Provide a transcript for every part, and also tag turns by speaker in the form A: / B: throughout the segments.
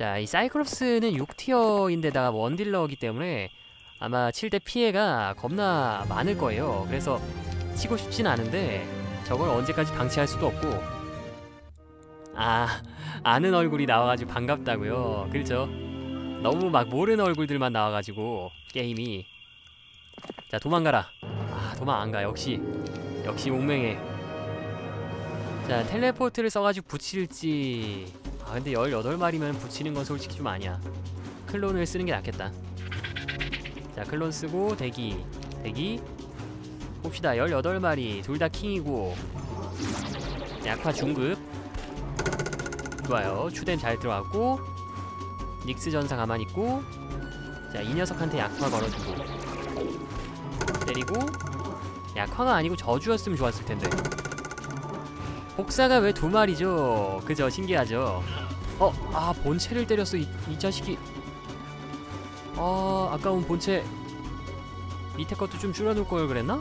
A: 자, 이 사이클롭스는 6티어인데다가 원딜러이기 때문에 아마 7대 피해가 겁나 많을 거예요. 그래서 치고 싶진 않은데 저걸 언제까지 방치할 수도 없고. 아, 아는 얼굴이 나와가지고 반갑다고요. 그렇죠? 너무 막 모르는 얼굴들만 나와가지고 게임이. 자 도망가라. 아 도망 안 가. 역시. 역시 옥맹해. 자 텔레포트를 써가지고 붙일지 아 근데 18마리면 붙이는 건 솔직히 좀 아니야. 클론을 쓰는 게 낫겠다. 자 클론 쓰고 대기 대기. 봅시다. 18마리. 둘 다 킹이고. 약화 중급. 좋아요. 추뎀 잘 들어갔고. 닉스 전사 가만히 있고. 자 이 녀석한테 약화 걸어주고. 때리고. 약화가 아니고 저주였으면 좋았을 텐데 복사가 왜 두 마리죠? 그죠 신기하죠? 어, 아 본체를 때렸어 이, 이 자식이 어 아까운 본체 밑에 것도 좀 줄여놓을 걸 그랬나?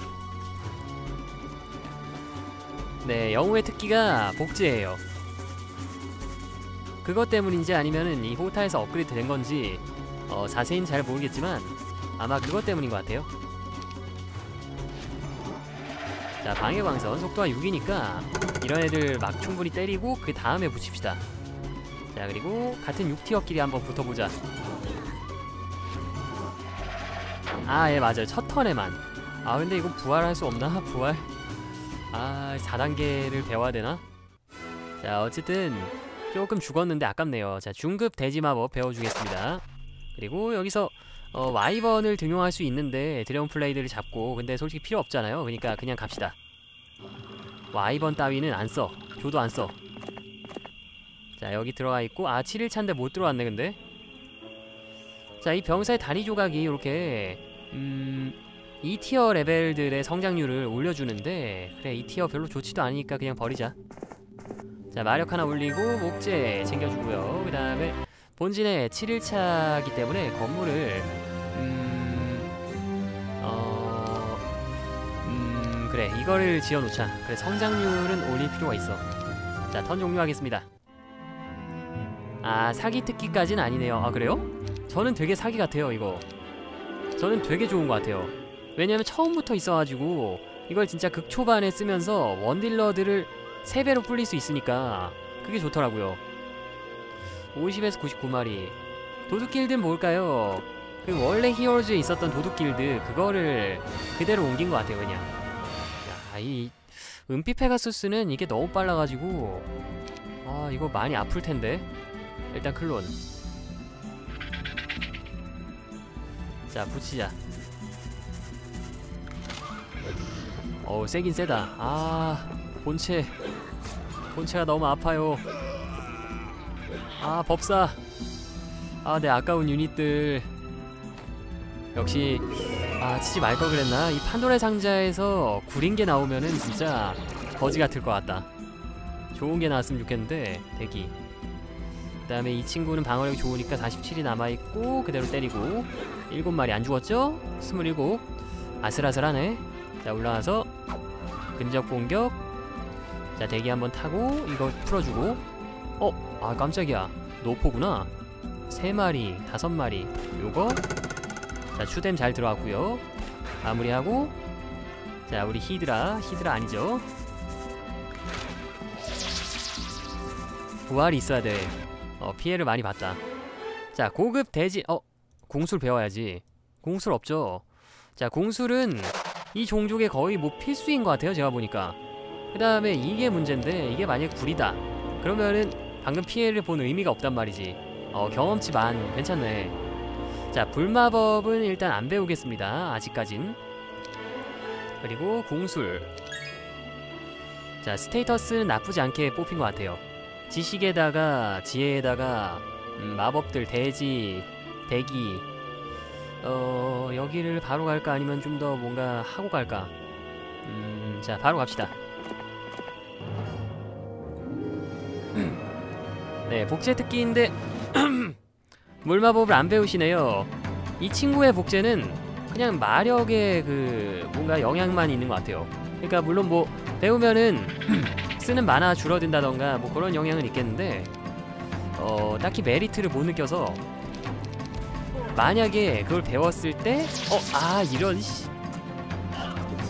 A: 네 영웅의 특기가 복제예요 그것 때문인지 아니면은 이 호타에서 업그레이드 된 건지 어, 자세히는 잘 모르겠지만 아마 그것 때문인 것 같아요. 자 방해광선 속도가 6이니까 이런 애들 막 충분히 때리고 그 다음에 붙입시다. 자 그리고 같은 6티어끼리 한번 붙어보자. 아 예 맞아요 첫 턴에만. 아 근데 이거 부활할 수 없나? 부활? 아 4단계를 배워야 되나? 자 어쨌든 조금 죽었는데 아깝네요. 자, 중급 대지 마법 배워주겠습니다. 그리고 여기서 어, wyvern을 등용할 수 있는데 dragon fly들을 잡고 근데 솔직히 필요 없잖아요. 그러니까 그냥 갑시다. wyvern 따위는 안 써. 줘도 안 써. 자, 여기 들어가 있고 아, 7일 차인데 못 들어왔네 근데. 자, 이 병사의 단위 조각이 이렇게 음... 2tier 레벨들의 성장률을 올려주는데 그래 2tier 별로 좋지도 않으니까 그냥 버리자 자 마력 하나 올리고 목재 챙겨주고요 그 다음에 본진에 7일차기 때문에 건물을 음... 그래 이거를 지어놓자. 그래 성장률은 올릴 필요가 있어. 자 턴 종료하겠습니다. 아 사기 특기까지는 아니네요. 아 그래요? 저는 되게 사기 같아요 이거. 저는 되게 좋은 것 같아요. 왜냐면 처음부터 있어가지고 이걸 진짜 극초반에 쓰면서 원딜러들을 3배로 불릴 수 있으니까 그게 좋더라고요. 50에서 99마리. 도둑길드는 뭘까요? 그 원래 히어로즈에 있었던 도둑길드 그거를 그대로 옮긴 것 같아요 그냥. 야 이 은피 페가수스는 이게 너무 빨라가지고 아 이거 많이 아플텐데. 일단 클론. 자 붙이자. 어우 세긴 세다. 아 본체. 본체가 너무 아파요. 아 법사. 아내 아까운 유닛들. 역시 아 치지 말 걸 그랬나? 이 판도라의 상자에서 구린 게 나오면은 진짜 거지 같을 것 같다. 좋은 게 나왔으면 좋겠는데 대기. 그 다음에 이 친구는 방어력이 좋으니까 47이 남아있고 그대로 때리고. 7마리 안 죽었죠? 27 아슬아슬하네. 자 올라가서 근접 공격. 자 대기 한번 타고 이거 풀어주고. 어? 아 깜짝이야. 노포구나. 세 마리 다섯 마리. 요거 자 추뎀 잘 들어왔고요. 마무리하고 자 우리 히드라 히드라 아니죠? 부활이 있어야 돼. 어, 피해를 많이 봤다. 자 고급 대지 어 공술 배워야지. 공술 없죠? 자 공술은 이 종족의 거의 뭐 필수인 것 같아요 제가 보니까. 그 다음에 이게 문제인데 이게 만약 불이다. 그러면은 방금 피해를 본 의미가 없단 말이지. 어 경험치 만 괜찮네 자 불마법은 일단 안 배우겠습니다. 아직까진. 그리고 공술. 자 스테이터스는 나쁘지 않게 뽑힌 것 같아요. 지식에다가 지혜에다가 음, 마법들 대지 대기. 어 여기를 바로 갈까? 아니면 좀 더 뭔가 하고 갈까? 음 자 바로 갑시다. 네 복제 특기인데 물마법을 안 배우시네요. 이 친구의 복제는 그냥 마력의 그 뭔가 영향만 있는 것 같아요. 그러니까 물론 뭐 배우면은 쓰는 만화 줄어든다던가 뭐 그런 영향은 있겠는데 어 딱히 메리트를 못 느껴서 만약에 그걸 배웠을 때 어 아 이런 씨.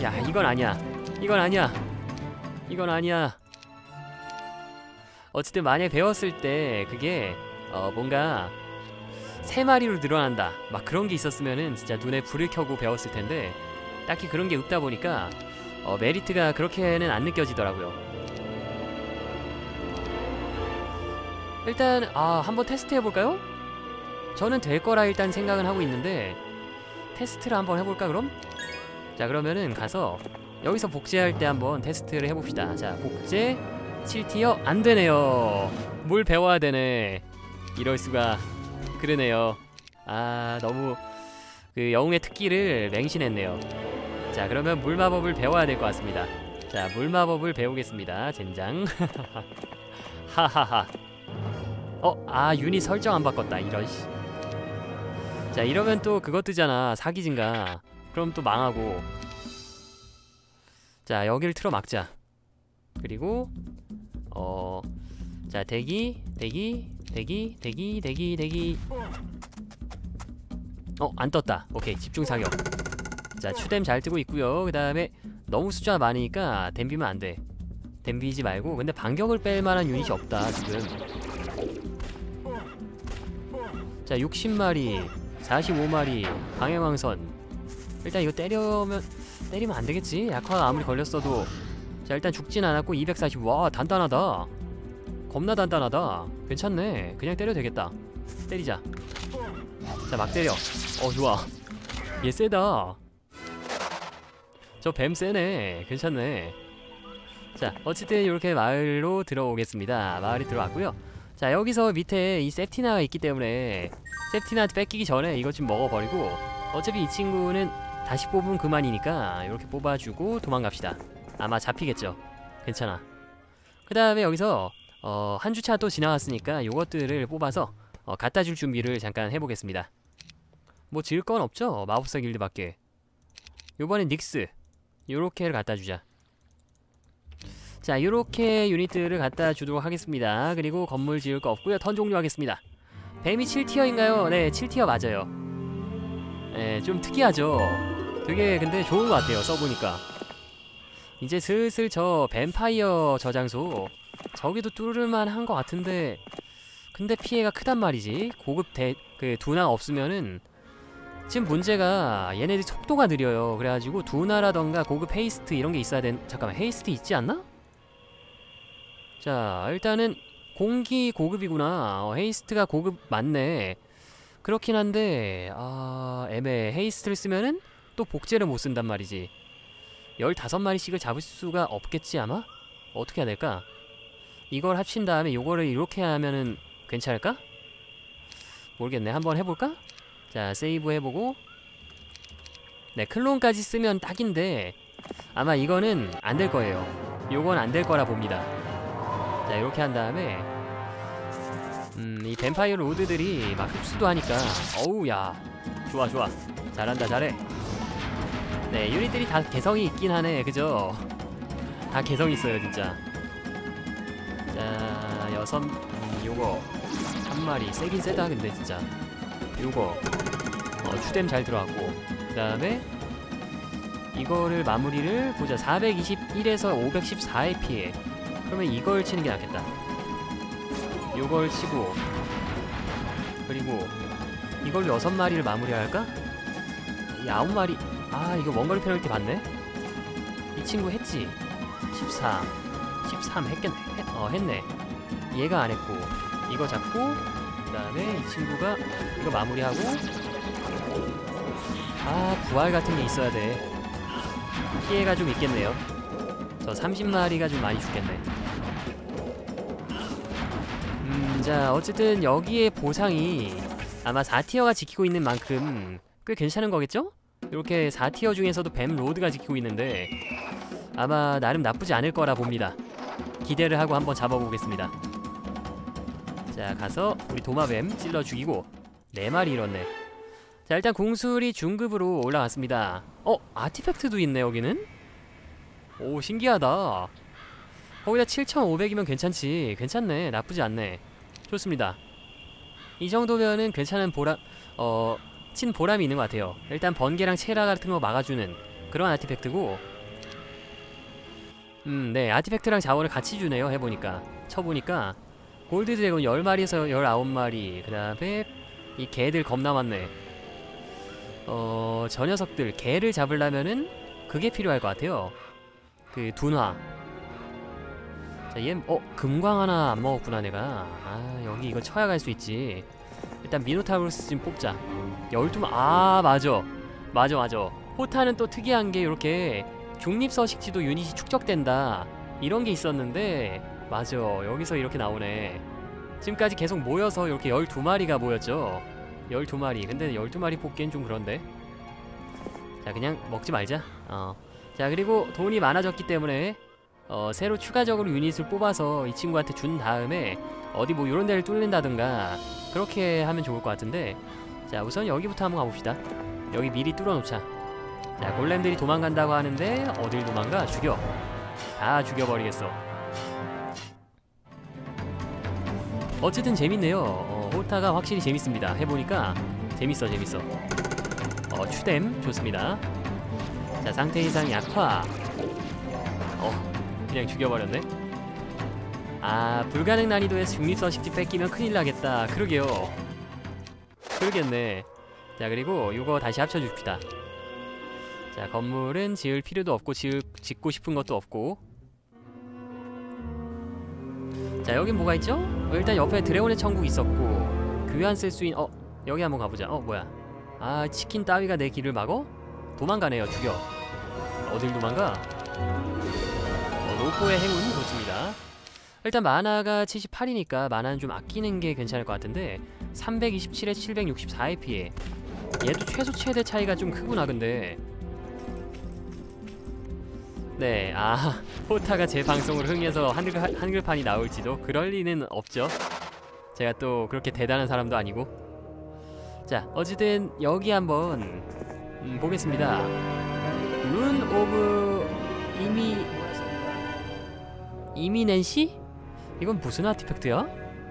A: 야 이건 아니야. 이건 아니야. 이건 아니야. 어쨌든 만약에 배웠을 때 그게 어 뭔가 세 마리로 늘어난다 막 그런 게 있었으면은 진짜 눈에 불을 켜고 배웠을 텐데 딱히 그런 게 없다 보니까 어, 메리트가 그렇게는 안 느껴지더라고요. 일단 아 한번 테스트 해볼까요? 저는 될 거라 일단 생각은 하고 있는데 테스트를 한번 해볼까 그럼? 자 그러면은 가서 여기서 복제할 때 한번 테스트를 해봅시다. 자 복제 7티어 안 되네요. 뭘 배워야 되네. 이럴 수가 그러네요. 아 너무 그 영웅의 특기를 맹신했네요. 자 그러면 물마법을 배워야 될 것 같습니다. 자 물마법을 배우겠습니다. 젠장. 하하하. 어, 아 유닛 설정 안 바꿨다. 이런 씨. 자 이러면 또 그거 뜨잖아. 사기 증가. 그럼 또 망하고. 자 여기를 틀어 막자. 그리고 어, 자 대기, 대기, 대기, 대기, 대기, 대기. 어, 안 떴다. 오케이 집중 사격. 자 추뎀 잘 뜨고 있고요. 그 다음에 너무 숫자가 많으니까 댐비면 안 돼. 댐비지 말고 근데 반격을 뺄 만한 유닛이 없다 지금. 자 60마리, 45마리 방해왕선. 일단 이거 때려면 때리면 안 되겠지. 약화가 아무리 걸렸어도 자 일단 죽진 않았고 240. 와 단단하다. 겁나 단단하다. 괜찮네. 그냥 때려도 되겠다. 때리자. 자 막 때려. 어 좋아. 얘 세다. 저 뱀 세네. 괜찮네. 자, 어쨌든 이렇게 마을로 들어오겠습니다. 마을이 들어왔고요. 자, 여기서 밑에 이 세프티나가 있기 때문에 세프티나한테 뺏기기 전에 이것 좀 먹어버리고 어차피 이 친구는 다시 뽑으면 그만이니까 이렇게 뽑아주고 도망갑시다. 아마 잡히겠죠. 괜찮아. 그 다음에 여기서 어, 한 주차 또 지나갔으니까 요것들을 뽑아서 어, 갖다 줄 준비를 잠깐 해보겠습니다. 뭐 지을 건 없죠? 마법사 길드밖에. 요번엔 닉스. 요렇게를 갖다 주자. 자, 요렇게 유닛들을 갖다 주도록 하겠습니다. 그리고 건물 지을 거 없고요. 턴 종료하겠습니다. 뱀이 7tier인가요? 네, 7tier 맞아요. 네, 좀 특이하죠. 되게 근데 좋은 것 같아요. 써보니까. 이제 슬슬 저 뱀파이어 저장소 저기도 뚫을만 한 것 같은데 근데 피해가 크단 말이지. 고급 대, 그 둔화 없으면은 지금 문제가 얘네들 속도가 느려요. 그래가지고 둔화라던가 고급 haste 이런 게 있어야 된. 잠깐만 haste 있지 않나? 자 일단은 공기 고급이구나. 어, haste가 고급 맞네. 그렇긴 한데 아 애매. haste를 쓰면은 또 복제를 못 쓴단 말이지. 15마리씩을 잡을 수가 없겠지 아마? 어떻게 해야 될까? 이걸 합친 다음에 요거를 이렇게 하면은 괜찮을까? 모르겠네. 한번 해볼까? 자 세이브 해보고. 네 클론까지 쓰면 딱인데 아마 이거는 안 될 거예요. 요건 안 될 거라 봅니다. 자 이렇게 한 다음에 음 이 뱀파이어 로드들이 막 흡수도 하니까. 어우 야. 좋아 좋아. 잘한다 잘해. 네 유닛들이 다 개성이 있긴 하네. 그죠? 다 개성 있어요 진짜 자 여섯 음, 요거 한 마리 세긴 세다 근데 진짜. 요거 어, 추뎀 잘 들어갔고. 그 다음에 이거를 마무리를 보자. 421에서 514의 피해. 그러면 이걸 치는 게 낫겠다. 요걸 치고 그리고 이걸 여섯 마리를 마무리할까? 이 아홉 마리. 아 이거 원거리 페널티 받네? 이 친구 했지? 14 13 했겠네. 했, 어 했네. 얘가 안 했고 이거 잡고 그 다음에 이 친구가 이거 마무리하고 아 부활 같은 게 있어야 돼. 피해가 좀 있겠네요. 저 30마리가 좀 많이 죽겠네. 음자 어쨌든 여기에 보상이 아마 4티어가 지키고 있는 만큼 꽤 괜찮은 거겠죠? 이렇게 4티어 중에서도 뱀 로드가 지키고 있는데 아마 나름 나쁘지 않을 거라 봅니다 기대를 하고 한번 잡아보겠습니다 자 가서 우리 도마뱀 찔러 죽이고 네 마리 잃었네 자 일단 공술이 중급으로 올라갔습니다 어? 아티팩트도 있네 여기는? 오 신기하다 거기다 7500이면 괜찮지 괜찮네 나쁘지 않네 좋습니다. 이 정도면은 괜찮은 보람 어... 친 보람이 있는 것 같아요. 일단 번개랑 체라 같은 거 막아주는 그런 아티팩트고 음, 네. artifact랑 자원을 같이 주네요. 해보니까 쳐보니까 gold dragon 10마리에서 19마리 그 다음에 이 개들 겁나 많네 어... 저 녀석들 개를 잡으려면은 그게 필요할 것 같아요 그 둔화 자, 얘, 어, 금광 하나 안 먹었구나, 내가. 아, 여기 이거 쳐야 갈 수 있지. 일단 미노타우루스 좀 뽑자. 열두 아, 맞아. 맞아, 맞아. 호타는 또 특이한 게 이렇게 중립서식지도 유닛이 축적된다. 이런 게 있었는데, 맞아. 여기서 이렇게 나오네. 지금까지 계속 모여서 이렇게 12마리가 모였죠. 12마리. 근데 12마리 뽑기엔 좀 그런데. 자, 그냥 먹지 말자. 어. 자, 그리고 돈이 많아졌기 때문에 어, 새로 추가적으로 유닛을 뽑아서 이 친구한테 준 다음에 어디 뭐 이런 데를 뚫는다든가 그렇게 하면 좋을 것 같은데 자 우선 여기부터 한번 가봅시다 여기 미리 뚫어놓자 자 골렘들이 도망간다고 하는데 어딜 도망가? 죽여. 다 죽여버리겠어. 어쨌든 재밌네요. 어, 호타가 확실히 재밌습니다. 해보니까 재밌어 재밌어. 어 추뎀 좋습니다. 자 상태 이상 약화. 어 그냥 죽여버렸네. 아 불가능 난이도에서 중립서식지 뺏기면 큰일 나겠다. 그러게요. 그러겠네. 자 그리고 이거 다시 합쳐줍시다 자 건물은 지을 필요도 없고 지을, 짓고 싶은 것도 없고 자 여긴 뭐가 있죠? 어, 일단 옆에 드래곤의 천국 있었고 교환 쓸 수 있는 어 여기 한번 가보자 어 뭐야 아 치킨 따위가 내 길을 막어? 도망가네요 죽여 어딜 도망가? 어, 로코의 행운 좋습니다 일단 마나가 78이니까 마나는 좀 아끼는 게 괜찮을 것 같은데 327에 764의 피해 얘도 최소 최대 차이가 좀 크구나 근데 네, 아 호타가 제 방송을 흥해서 한글, 한글판이 나올지도 그럴 리는 없죠. 제가 또 그렇게 대단한 사람도 아니고. 자 어쨌든 여기 한번 음, 보겠습니다. rune of immi imminency? 이건 무슨 artifact야?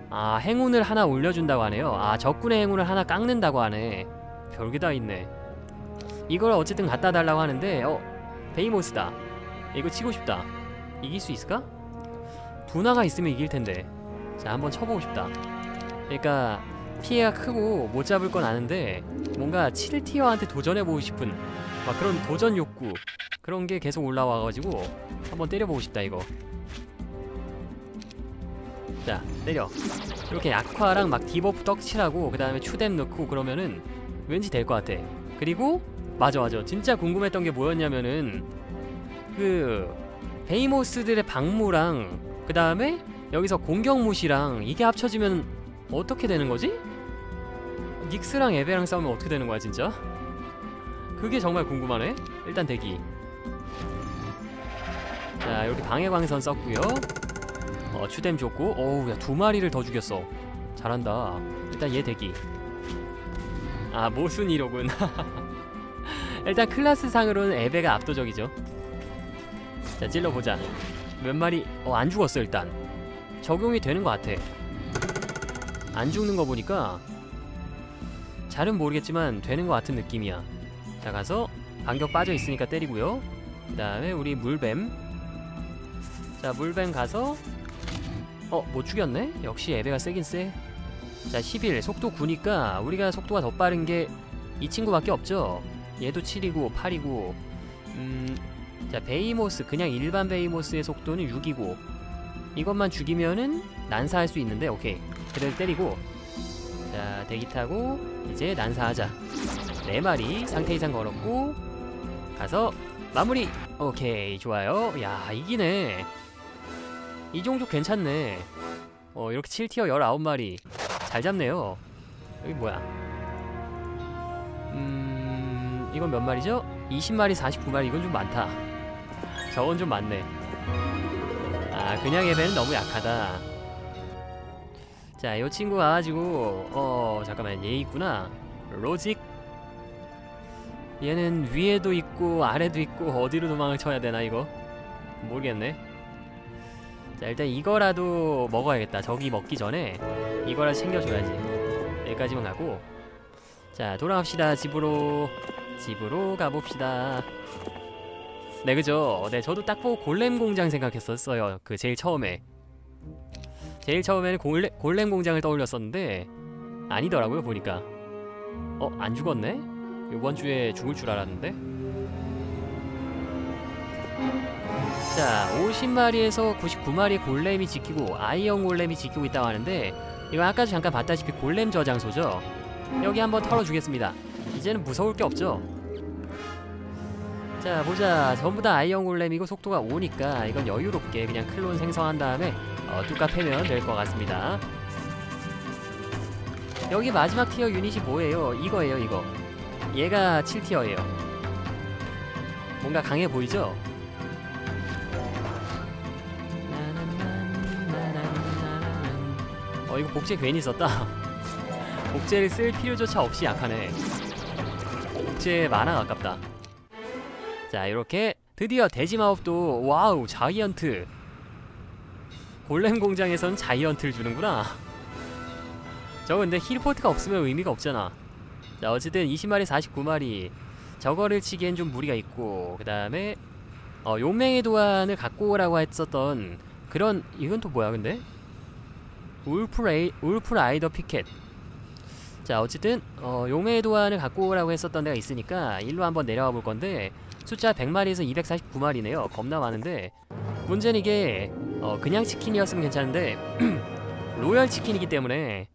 A: 아 행운을 하나 올려준다고 하네요. 아 적군의 행운을 하나 깎는다고 하네. 별게 다 있네. 이걸 어쨌든 갖다 달라고 하는데 어 behemoth다 이거 치고 싶다. 이길 수 있을까? 둔화가 있으면 이길 텐데. 자 한번 쳐보고 싶다. 그러니까 피해가 크고 못 잡을 건 아는데 뭔가 7tier한테 도전해보고 싶은 막 그런 도전 욕구 그런 게 계속 올라와가지고 한번 때려보고 싶다 이거. 자 때려. 이렇게 약화랑 막 debuff 떡칠하고 그 다음에 추뎀 넣고 그러면은 왠지 될 것 같아. 그리고 맞아 맞아. 진짜 궁금했던 게 뭐였냐면은 그 behemoth들의 방무랑 그 다음에 여기서 공격무시랑 이게 합쳐지면 어떻게 되는 거지? 닉스랑 에베랑 싸우면 어떻게 되는 거야 진짜? 그게 정말 궁금하네. 일단 대기. 자 이렇게 방해광선 썼고요. 어 추뎀 줬고. 어우 야두 마리를 더 죽였어. 잘한다. 일단 얘 대기. 아 모순이로군. 일단 클래스상으로는 에베가 압도적이죠 자 찔러보자. 몇 마리? 어 안 죽었어 일단. 적용이 되는 것 같아. 안 죽는 거 보니까 잘은 모르겠지만 되는 것 같은 느낌이야. 자 가서 반격 빠져 있으니까 때리고요. 그 다음에 우리 물뱀. 자 물뱀 가서 어 못 죽였네? 역시 에베가 세긴 세자 11 속도 9니까 우리가 속도가 더 빠른 게 이 친구밖에 없죠? 얘도 7이고 8이고 음 자 behemoth 그냥 일반 behemoth의 속도는 6이고 이것만 죽이면은 난사할 수 있는데 오케이. 그대로 때리고 자 대기 타고 이제 난사하자. 네 마리 상태 이상 걸었고 가서 마무리. 오케이 좋아요. 야 이기네. 이 종족 괜찮네. 어 이렇게 7tier 19마리. 잘 잡네요. 여기 뭐야? 음 이건 몇 마리죠? 20마리 49마리. 이건 좀 많다 저건 좀 많네. 아 그냥 예배는 너무 약하다. 자, 이 친구 와가지고 어 잠깐만 얘 있구나. 로직? 얘는 위에도 있고 아래도 있고 어디로 도망을 쳐야 되나 이거? 모르겠네. 자 일단 이거라도 먹어야겠다. 저기 먹기 전에 이거라 챙겨줘야지. 여기까지만 가고. 자 돌아갑시다. 집으로 집으로 가봅시다 네 그죠. 네 저도 딱 보고 골렘 공장 생각했었어요 그 제일 처음에. 제일 처음에는 골레, 골렘 공장을 떠올렸었는데 아니더라고요 보니까. 어? 안 죽었네? 이번 주에 죽을 줄 알았는데? 자 50마리에서 99마리의 golem이 지키고 iron golem이 지키고 있다고 하는데 이건 아까 잠깐 봤다시피 골렘 저장소죠. 여기 한번 털어주겠습니다. 이제는 무서울 게 없죠 자 보자. 전부 다 iron golem이고 속도가 5니까 이건 여유롭게 그냥 클론 생성한 다음에 어, 뚜까 패면 될 것 같습니다. 여기 마지막 tier 유닛이 뭐예요? 이거예요 이거. 얘가 7tier예요. 뭔가 강해 보이죠? 어 이거 복제 괜히 썼다. 복제를 쓸 필요조차 없이 약하네. 복제 마나가 아깝다 자 이렇게 드디어 대지마법도 와우 giant. 골렘 공장에선 giant를 주는구나. 저 근데 hill fort가 없으면 의미가 없잖아. 자 어쨌든 20마리 49마리. 저거를 치기엔 좀 무리가 있고 그 다음에 어, 용맹의 도안을 갖고 오라고 했었던 그런 이건 또 뭐야 근데? wolf rai- wolf raider 피켓. 자 어쨌든 어, 용맹의 도안을 갖고 오라고 했었던 데가 있으니까 일로 한번 내려와 볼 건데 숫자 100마리에서 249마리네요. 겁나 많은데 문제는 이게 어, 그냥 치킨이었으면 괜찮은데 로열 치킨이기 때문에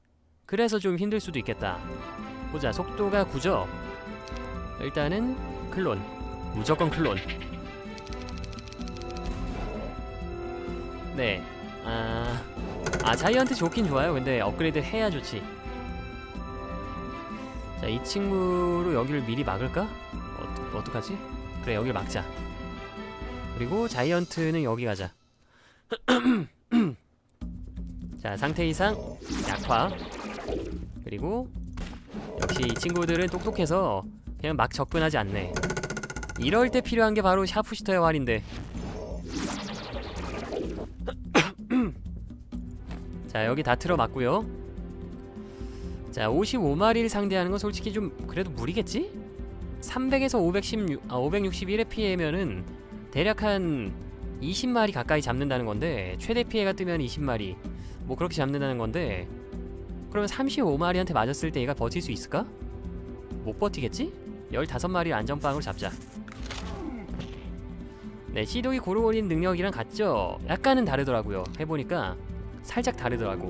A: 그래서 좀 힘들 수도 있겠다. 보자 속도가 9죠? 일단은 클론 무조건 클론. 네 아... 아 자이언트 좋긴 좋아요. 근데 업그레이드 해야 좋지. 자 이 친구로 여기를 미리 막을까? 어, 어떡하지? 그래 여길 막자. 그리고 자이언트는 여기 가자. 자 상태 이상. 약화. 그리고 역시 이 친구들은 똑똑해서 그냥 막 접근하지 않네. 이럴 때 필요한 게 바로 샤프슈터의 활인데. 자 여기 다 틀어 맞고요. 자 55마리를 상대하는 건 솔직히 좀 그래도 무리겠지? 300에서 516, 아, 561의 피해면은 대략 한 20마리 가까이 잡는다는 건데 최대 피해가 뜨면 20마리 뭐 그렇게 잡는다는 건데 그러면 35마리한테 맞았을 때 얘가 버틸 수 있을까? 못 버티겠지? 15마리 안전빵으로 잡자 네 시도기 고르고린 능력이랑 같죠? 약간은 다르더라고요 해보니까 살짝 다르더라고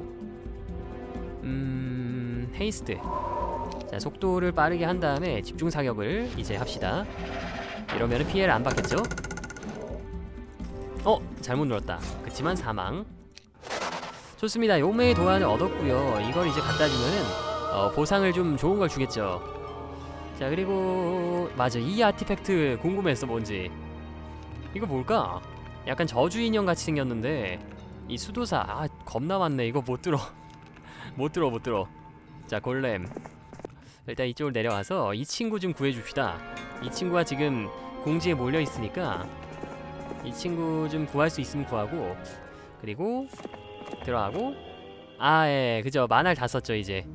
A: 음... 헤이스트 자 속도를 빠르게 한 다음에 집중 사격을 이제 합시다. 이러면은 피해를 안 받겠죠? 어! 잘못 눌렀다. 그치만 사망. 좋습니다. 용맹의 도안을 얻었고요. 이걸 이제 갖다 주면은 어, 보상을 좀 좋은 걸 주겠죠. 자 그리고 맞아. 이 아티팩트 궁금했어 뭔지. 이거 뭘까? 약간 저주 인형 같이 생겼는데 이 수도사 아 겁나 많네. 이거 못 들어. 못 들어 못 들어. 자 골렘 일단 이쪽으로 내려와서 이 친구 좀 구해줍시다. 이 친구가 지금 공지에 몰려있으니까 이 친구 좀 구할 수 있으면 구하고 그리고 들어가고. 아예 그죠. 만화를 다 썼죠 이제.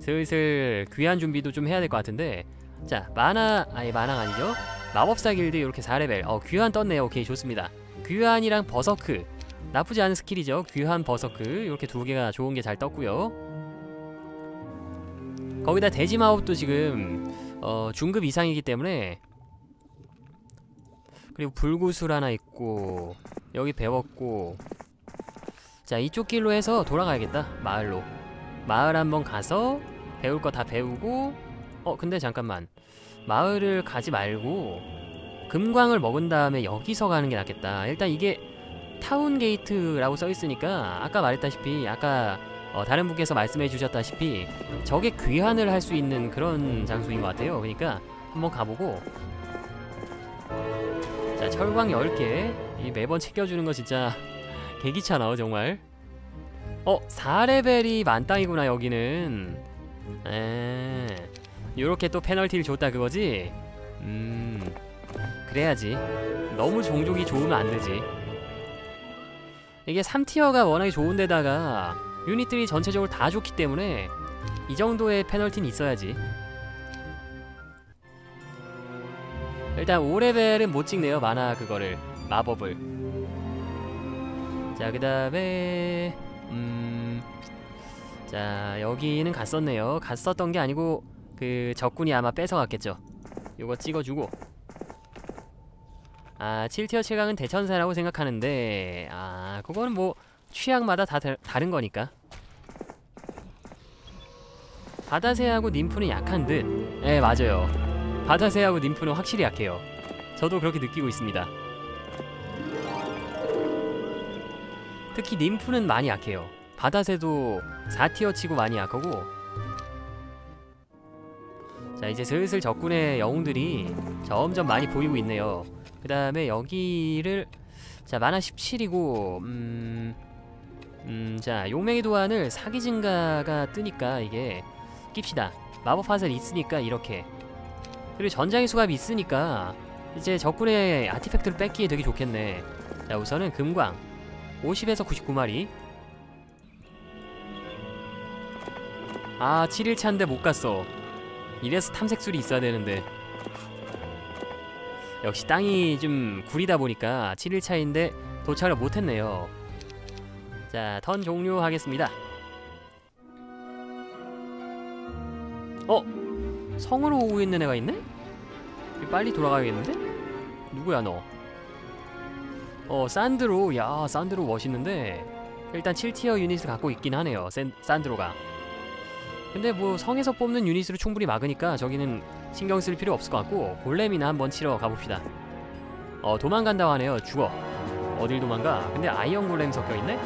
A: 슬슬 귀한 준비도 좀 해야 될 것 같은데. 자 만화 아예 만화가 아니죠. 마법사 길드 이렇게 4레벨. 어 귀한 떴네요. 오케이 좋습니다. 귀환이랑 berserk. 나쁘지 않은 스킬이죠. 귀환 berserk. 이렇게 두 개가 좋은 게 잘 떴고요 거기다 대지 마법도 지금 어 중급 이상이기 때문에 그리고 불구술 하나 있고 여기 배웠고. 자 이쪽 길로 해서 돌아가야겠다 마을로. 마을 한번 가서 배울 거 다 배우고 어 근데 잠깐만. 마을을 가지 말고 금광을 먹은 다음에 여기서 가는 게 낫겠다. 일단 이게 타운 게이트라고 써 있으니까 아까 말했다시피 아까 어, 다른 분께서 말씀해 주셨다시피 저게 귀환을 할 수 있는 그런 장소인 것 같아요. 그러니까 한번 가보고. 자 철광 10개. 이 매번 챙겨주는 거 진짜 개귀찮아 정말? 어 4레벨이 만땅이구나 여기는. 에 요렇게 또 페널티를 줬다 그거지? 음 그래야지. 너무 종족이 좋으면 안되지. 이게 3티어가 워낙에 좋은데다가 유닛들이 전체적으로 다 좋기 때문에 이 정도의 페널티는 있어야지. 일단 5레벨은 못 찍네요 만화 그거를. 마법을. 자 그 다음에 음... 자 여기는 갔었네요. 갔었던 게 아니고 그 적군이 아마 뺏어갔겠죠. 요거 찍어주고. 아 7티어 7강은 대천사라고 생각하는데 아 그거는 뭐 취향마다 다 다- 다른 거니까 바다새하고 님프는 약한 듯. 예, 맞아요. 바다새하고 님프는 확실히 약해요. 저도 그렇게 느끼고 있습니다. 특히 님프는 많이 약해요. 바다새도 4티어 치고 많이 약하고 자 이제 슬슬 적군의 영웅들이 점점 많이 보이고 있네요. 그 다음에 여기를 자 만화 17이고 음... 음, 자 용맹의 도안을 사기 증가가 뜨니까 이게 낍시다. 마법 화살 있으니까 이렇게. 그리고 전장의 수갑이 있으니까 이제 적군의 아티팩트를 뺏기에 되게 좋겠네. 자 우선은 금광 50에서 99마리. 아 7일차인데 못 갔어. 이래서 탐색술이 있어야 되는데. 역시 땅이 좀 구리다 보니까 7일차인데 도착을 못했네요. 자, 턴 종료하겠습니다. 어? 성으로 오고 있는 애가 있네? 빨리 돌아가야겠는데? 누구야 너? 어 산드로 야 산드로 멋있는데 일단 7 tier 유닛을 갖고 있긴 하네요 샌, 산드로가 근데 뭐 성에서 뽑는 유닛으로 충분히 막으니까 저기는 신경 쓸 필요 없을 것 같고 골렘이나 한번 치러 가봅시다 어 도망간다고 하네요 죽어 어딜 도망가? 근데 iron golem 섞여있네?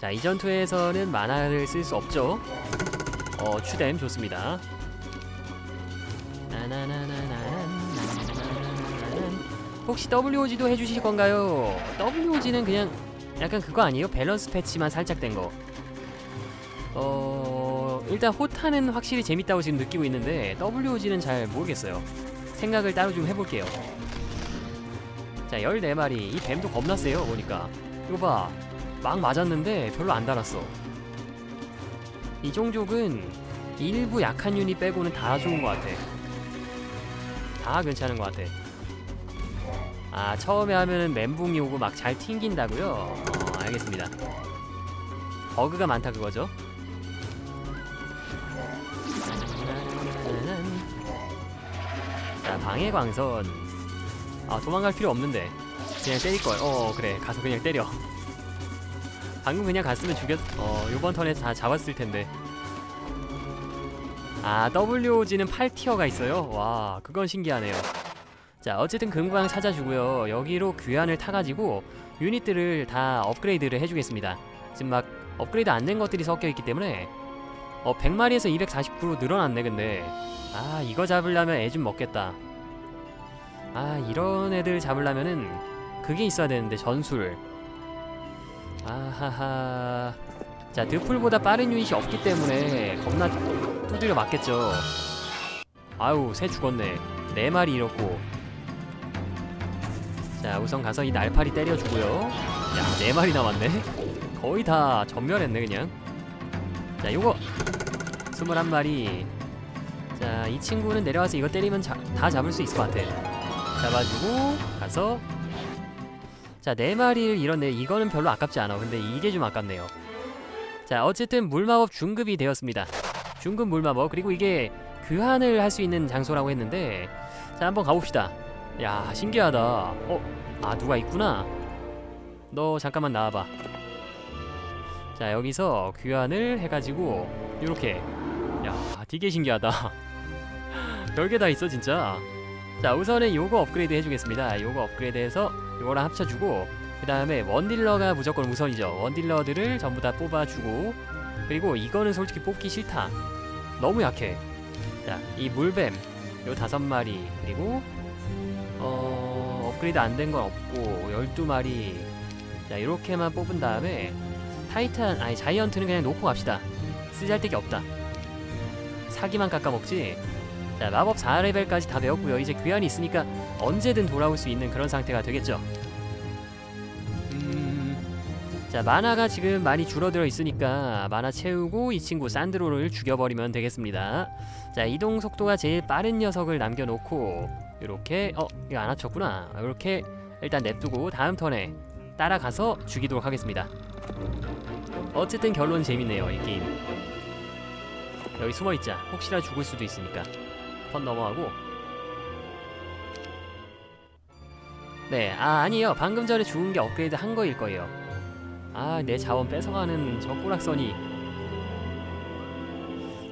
A: 자, 이 전투에서는 만화를 쓸 수 없죠. 어, 추뎀 좋습니다. 혹시 WOG도 해주실 건가요? WOG는 그냥 약간 그거 아니에요? 밸런스 패치만 살짝 된 거. 어... 일단 호타는 확실히 재밌다고 지금 느끼고 있는데 WOG는 잘 모르겠어요. 생각을 따로 좀 해볼게요. 자, 14마리. 이 뱀도 겁나 세요, 보니까. 이거 봐. 막 맞았는데 별로 안 달았어. 이 종족은 일부 약한 유닛 빼고는 다 좋은 것 같아. 다 괜찮은 것 같아. 아 처음에 하면은 멘붕이 오고 막 잘 튕긴다고요? 어 알겠습니다. 버그가 많다 그거죠? 자 방해광선 아 도망갈 필요 없는데 그냥 때릴걸 어 그래 가서 그냥 때려 방금 그냥 갔으면 죽였 어 요번 턴에 다 잡았을 텐데. 아 WOG는 8티어가 있어요? 와 그건 신기하네요. 자 어쨌든 금광 찾아주고요. 여기로 귀환을 타가지고 유닛들을 다 업그레이드를 해주겠습니다. 지금 막 업그레이드 안 된 것들이 섞여 있기 때문에 어 100마리에서 249로 늘어났네 근데. 아 이거 잡으려면 애 좀 먹겠다. 아 이런 애들 잡으려면은 그게 있어야 되는데 전술 아하하. 자 드풀보다 빠른 유닛이 없기 때문에 겁나 두드려 맞겠죠. 아우 새 죽었네. 네 마리 잃었고. 자 우선 가서 이 날파리 때려주고요. 야네 마리 남았네. 거의 다 전멸했네 그냥. 자 요거 21마리. 자 이 친구는 내려와서 이거 때리면 자, 다 잡을 수 있을 것 같아. 잡아주고 가서 자 네 마리를 잃었네 이거는 별로 아깝지 않아. 근데 이게 좀 아깝네요. 자 어쨌든 물마법 중급이 되었습니다. 중급 물마법. 그리고 이게 교환을 할 수 있는 장소라고 했는데 자 한번 가봅시다. 야 신기하다. 어? 아 누가 있구나. 너 잠깐만 나와봐. 자 여기서 귀환을 해가지고 요렇게. 야 되게 신기하다. 별게 다 있어 진짜. 자 우선은 요거 업그레이드 해주겠습니다. 요거 업그레이드해서 요거랑 합쳐주고 그 다음에 원딜러가 무조건 우선이죠. 원딜러들을 전부 다 뽑아주고 그리고 이거는 솔직히 뽑기 싫다. 너무 약해. 자이 물뱀 요 다섯 마리 그리고 어 업그레이드 안 된 건 없고 12마리. 자 이렇게만 뽑은 다음에 타이탄 아니 자이언트는 그냥 놓고 갑시다. 쓰잘데기 없다. 사기만 깎아먹지 자 마법 4레벨까지 다 배웠고요. 이제 귀환이 있으니까 언제든 돌아올 수 있는 그런 상태가 되겠죠? 음... 자 마나가 지금 많이 줄어들어 있으니까 마나 채우고 이 친구 산드로를 죽여버리면 되겠습니다. 자 이동 속도가 제일 빠른 녀석을 남겨놓고 이렇게 어 이거 안 합쳤구나. 이렇게 일단 냅두고 다음 턴에 따라가서 죽이도록 하겠습니다. 어쨌든 결론 재밌네요 이 게임. 여기 숨어있자. 혹시나 죽을 수도 있으니까 턴 넘어가고 네, 아 아니에요. 방금 전에 죽은 게 업그레이드 한 거일 거예요. 아, 내 자원 뺏어가는 저 꼬락선이.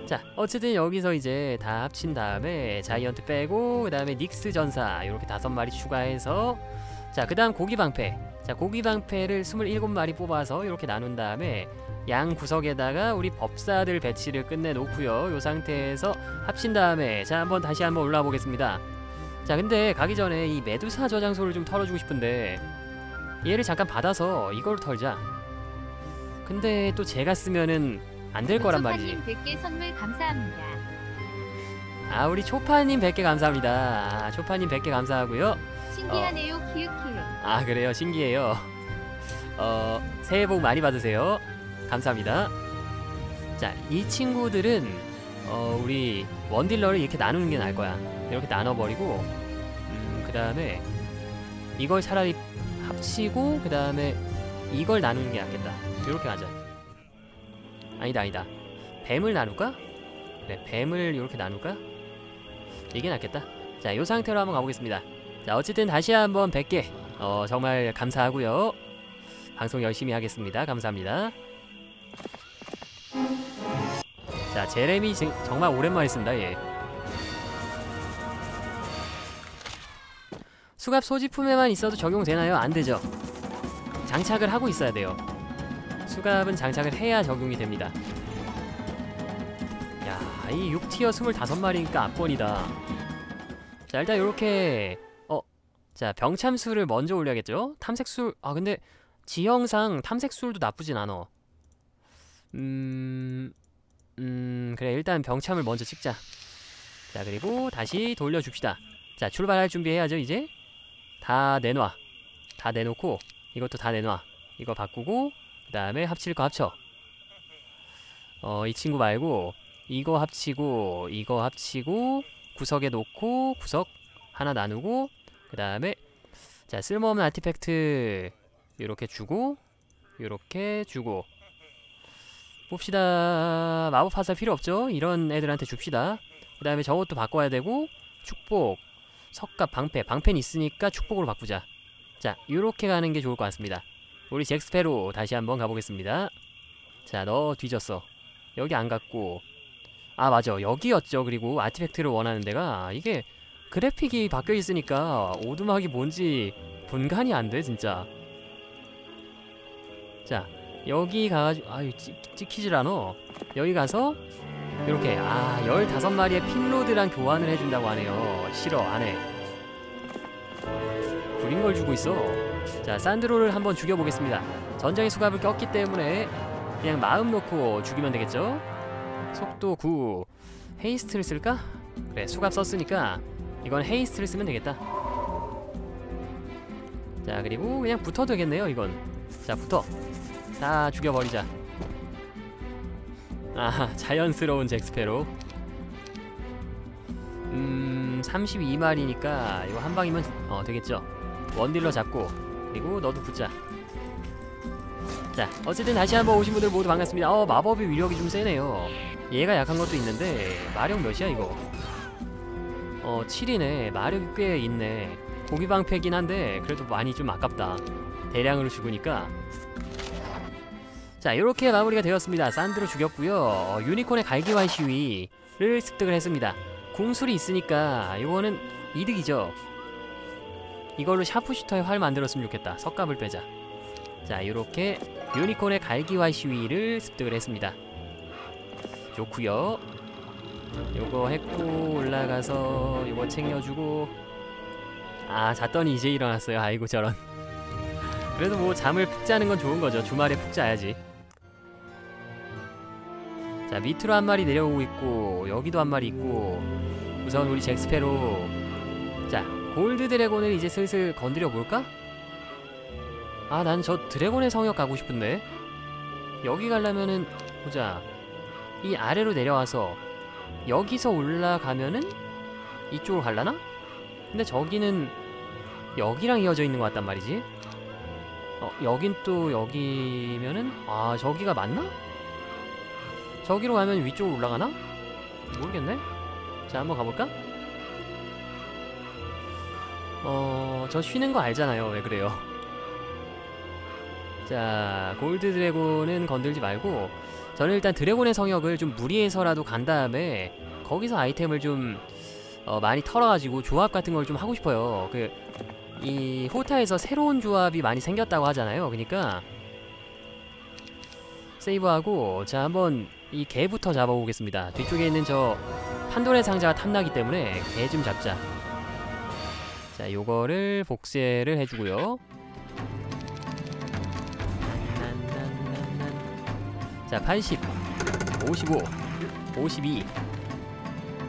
A: 자, 어쨌든 여기서 이제 다 합친 다음에 자이언트 빼고 그 다음에 닉스 전사 이렇게 다섯 마리 추가해서 자, 그 다음 고기 방패. 자, 고기 방패를 27마리 뽑아서 이렇게 나눈 다음에 양 구석에다가 우리 법사들 배치를 끝내 놓고요. 요 상태에서 합친 다음에 자, 한번 다시 한번 올라와 보겠습니다. 자 근데 가기 전에 이 메두사 저장소를 좀 털어주고 싶은데 얘를 잠깐 받아서 이걸 털자 근데 또 제가 쓰면은 안 될 거란 말이지
B: 초파님 100개 선물 감사합니다.
A: 아 우리 초파님 100개 감사합니다 아, 초파님 100개 감사하고요
B: 신기하네요. 키읔키읔.
A: 아 그래요 신기해요 어 새해 복 많이 받으세요 감사합니다. 자 이 친구들은 어 우리 원딜러를 이렇게 나누는 게 나을 거야. 이렇게 나눠버리고 음 그 다음에 이걸 차라리 합치고 그 다음에 이걸 나누는 게 낫겠다. 이렇게 하자. 아니다 아니다. 뱀을 나눌까? 그래 뱀을 이렇게 나눌까? 이게 낫겠다. 자 이 상태로 한번 가보겠습니다. 자 어쨌든 다시 한번 100개 어 정말 감사하고요. 방송 열심히 하겠습니다. 감사합니다 자 제레미 지- 정말 오랜만에 쓴다 얘 수갑 소지품에만 있어도 적용되나요? 안되죠. 장착을 하고 있어야 돼요. 수갑은 장착을 해야 적용이 됩니다. 야이 6티어 25마리니까 압권이다. 자 일단 요렇게 어 자 병참술을 먼저 올려야겠죠? 탐색술 아 근데 지형상 탐색술도 나쁘진 않아. 음... 음... 그래 일단 병참을 먼저 찍자. 자 그리고 다시 돌려줍시다. 자 출발할 준비해야죠 이제. 다 내놔. 다 내놓고 이것도 다 내놔. 이거 바꾸고 그 다음에 합칠 거 합쳐. 어 이 친구 말고 이거 합치고 이거 합치고 구석에 놓고 구석 하나 나누고 그 다음에 자 쓸모없는 아티팩트 이렇게 주고 이렇게 주고 봅시다. 마법 화살 필요 없죠? 이런 애들한테 줍시다. 그 다음에 저것도 바꿔야 되고 축복 석갑 방패. 방패는 있으니까 축복으로 바꾸자. 자 요렇게 가는 게 좋을 것 같습니다. 우리 잭스페로 다시 한번 가보겠습니다. 자 너 뒤졌어. 여기 안 갔고. 아 맞아. 여기였죠. 그리고 아티팩트를 원하는 데가. 이게 그래픽이 바뀌어 있으니까 오두막이 뭔지 분간이 안 돼 진짜. 자 여기 가가지고 아유 찍, 찍히질 않어 여기 가서 이렇게 아 15마리의 pit lord랑 교환을 해준다고 하네요. 싫어 안해. 구린 걸 주고 있어. 자 산드로를 한번 죽여보겠습니다. 전쟁의 수갑을 꼈기 때문에 그냥 마음 놓고 죽이면 되겠죠? 속도 9 haste를 쓸까? 그래 수갑 썼으니까 이건 haste를 쓰면 되겠다. 자 그리고 그냥 붙어도 되겠네요 이건. 자 붙어 다 죽여버리자. 아 자연스러운 잭스페로. 음 32마리니까 이거 한 방이면 어 되겠죠. 원딜러 잡고 그리고 너도 붙자. 자 어쨌든 다시 한번 오신 분들 모두 반갑습니다. 어 마법의 위력이 좀 세네요. 얘가 약한 것도 있는데 마력 몇이야 이거? 어 7이네. 마력이 꽤 있네. 고기방패긴 한데 그래도 많이 좀 아깝다. 대량으로 죽으니까 자 이렇게 마무리가 되었습니다. 산드로 죽였고요. 어, 유니콘의 갈기와의 시위를 습득을 했습니다. 궁술이 있으니까 이거는 이득이죠. 이걸로 샤프슈터의 활 만들었으면 좋겠다. 석갑을 빼자. 자 이렇게 유니콘의 갈기와 시위를 습득을 했습니다. 좋구요. 요거 했고 올라가서 요거 챙겨주고. 아 잤더니 이제 일어났어요. 아이고 저런. 그래도 뭐 잠을 푹 자는 건 좋은 거죠. 주말에 푹 자야지 자 밑으로 한 마리 내려오고 있고 여기도 한 마리 있고 우선 우리 잭스페로 자 골드 드래곤을 이제 슬슬 건드려 볼까? 아 난 저 드래곤의 성역 가고 싶은데 여기 가려면은 보자 이 아래로 내려와서 여기서 올라가면은 이쪽으로 갈라나? 근데 저기는 여기랑 이어져 있는 것 같단 말이지 어 여긴 또 여기면은 아 저기가 맞나? 저기로 가면 위쪽으로 올라가나? 모르겠네 자 한번 가볼까? 어, 저 쉬는 거 알잖아요. 왜 그래요? 자, 골드 드래곤은 건들지 말고 저는 일단 드래곤의 성역을 좀 무리해서라도 간 다음에 거기서 아이템을 좀 어, 많이 털어가지고 조합 같은 걸 좀 하고 싶어요. 그 이 호타에서 새로운 조합이 많이 생겼다고 하잖아요. 그러니까 세이브하고 자 한번 이 개부터 잡아보겠습니다. 뒤쪽에 있는 저 판도의 상자가 탐나기 때문에 개 좀 잡자. 자, 요거를 복제를 해주고요. 자, 80, 55, 52.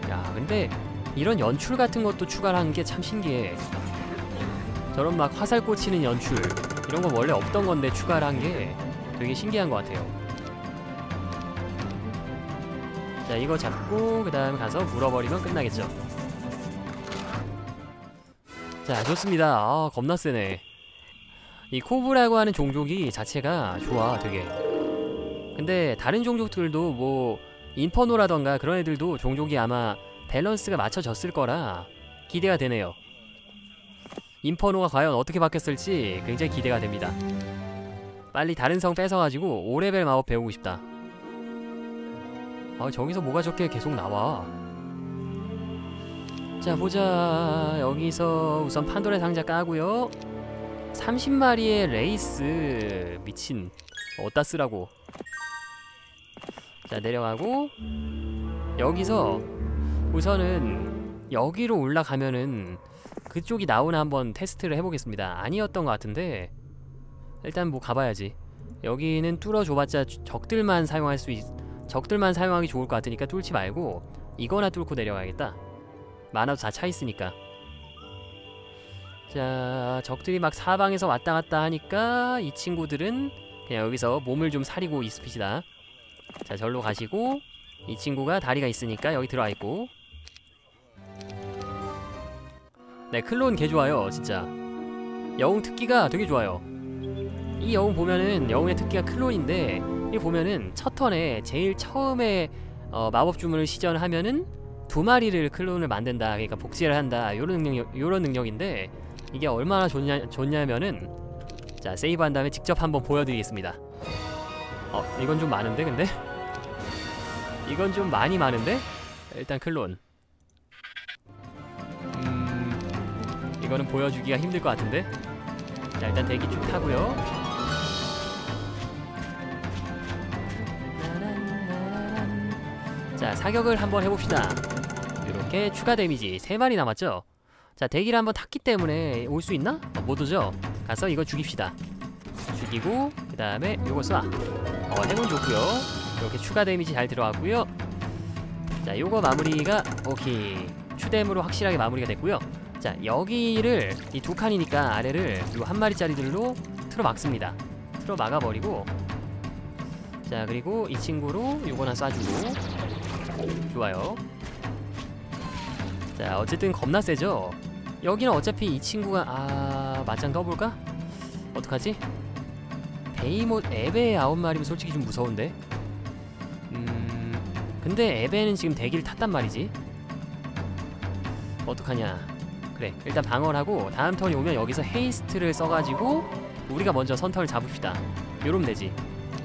A: 야, 근데 이런 연출 같은 것도 추가를 한 게 참 신기해. 저런 막 화살 꽂히는 연출 이런 건 원래 없던 건데 추가를 한 게 되게 신기한 것 같아요. 자, 이거 잡고 그 다음 가서 물어버리면 끝나겠죠. 자 좋습니다. 아 겁나 세네. 이 코브라고 하는 종족이 자체가 좋아 되게. 근데 다른 종족들도 뭐 인퍼노라던가 그런 애들도 종족이 아마 밸런스가 맞춰졌을 거라 기대가 되네요. 인퍼노가 과연 어떻게 바뀌었을지 굉장히 기대가 됩니다. 빨리 다른 성 뺏어가지고 5레벨 마법 배우고 싶다 아 저기서 뭐가 저렇게 계속 나와? 자 보자. 여기서 우선 판도의 상자 까고요. 30마리의 레이스. 미친. 어디다 쓰라고? 자 내려가고. 여기서 우선은 여기로 올라가면은 그쪽이 나오나 한번 테스트를 해보겠습니다. 아니었던 것 같은데 일단 뭐 가봐야지. 여기는 뚫어줘봤자 주- 적들만 사용할 수 있... 적들만 사용하기 좋을 것 같으니까 뚫지 말고 이거나 뚫고 내려가야겠다 만화도 다 차 있으니까. 자, 적들이 막 사방에서 왔다 갔다 하니까 이 친구들은 그냥 여기서 몸을 좀 사리고 있읍시다. 자, 절로 가시고 이 친구가 다리가 있으니까 여기 들어와 있고. 네, 클론 개 좋아요, 진짜. 영웅 특기가 되게 좋아요. 이 영웅 보면은 영웅의 특기가 클론인데 이 보면은 첫 턴에 제일 처음에 어, 마법 주문을 시전하면은 두 마리를 클론을 만든다. 그러니까 복제를 한다. 요런 능력 요런 능력인데 이게 얼마나 좋냐 좋냐면은 자, 세이브 한 다음에 직접 한번 보여 드리겠습니다. 어, 이건 좀 많은데 근데? 이건 좀 많이 많은데? 일단 클론. 음. 이거는 보여주기가 힘들 것 같은데. 자, 일단 대기 쭉 타고요. 자, 사격을 한번 해 봅시다. 이렇게 추가 데미지 3마리 남았죠? 자 대기를 한번 탔기 때문에 올 수 있나? 어, 못 오죠? 가서 이거 죽입시다. 죽이고 그 다음에 요거 쏴. 어, 행운 좋고요. 이렇게 추가 데미지 잘 들어갔고요. 자 요거 마무리가 오케이. 추뎀으로 확실하게 마무리가 됐고요. 자 여기를 이 두 칸이니까 아래를 요 한 마리짜리들로 틀어 막습니다. 틀어 막아버리고. 자 그리고 이 친구로 요거나 쏴주고 좋아요. 자 어쨌든 겁나 세죠? 여기는 어차피 이 친구가 아 맞짱 떠볼까? 어떡하지? 베이모 에베 아홉 마리면 솔직히 좀 무서운데? 음 근데 에베는 지금 대기를 탔단 말이지. 어떡하냐. 그래 일단 방어를 하고 다음 턴이 오면 여기서 헤이스트를 써가지고 우리가 먼저 선턴을 잡읍시다. 요럼 되지.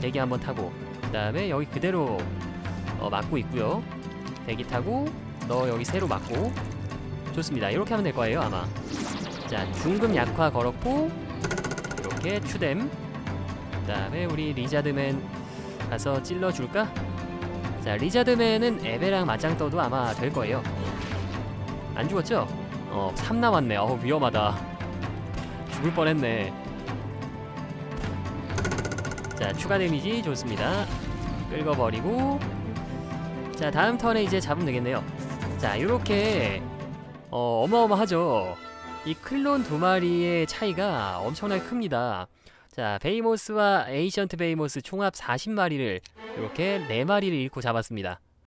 A: 대기 한번 타고 그 다음에 여기 그대로 어, 막고 있고요. 대기 타고 너 여기 새로 맞고. 좋습니다. 이렇게 하면 될 거예요 아마. 자 중금 약화 걸었고 이렇게 추뎀. 그 다음에 우리 lizardman 가서 찔러줄까? 자 lizardman은 에베랑 맞짱 떠도 아마 될 거예요. 안 죽었죠? 어, 3 남았네. 어우 위험하다. 죽을 뻔했네. 자 추가 damage 좋습니다. 긁어버리고 자 다음 턴에 이제 잡으면 되겠네요. 자 요렇게 어, 어마어마하죠? 이 클론 두 마리의 차이가 엄청나게 큽니다. 자 behemoth와 ancient behemoth 총합 40마리를 이렇게 4마리를 잃고 잡았습니다